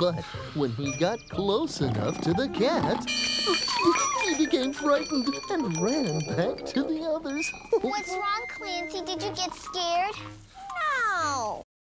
But when he got close enough to the cat, he became frightened and ran back to the others. What's wrong, Clancy? Did you get scared?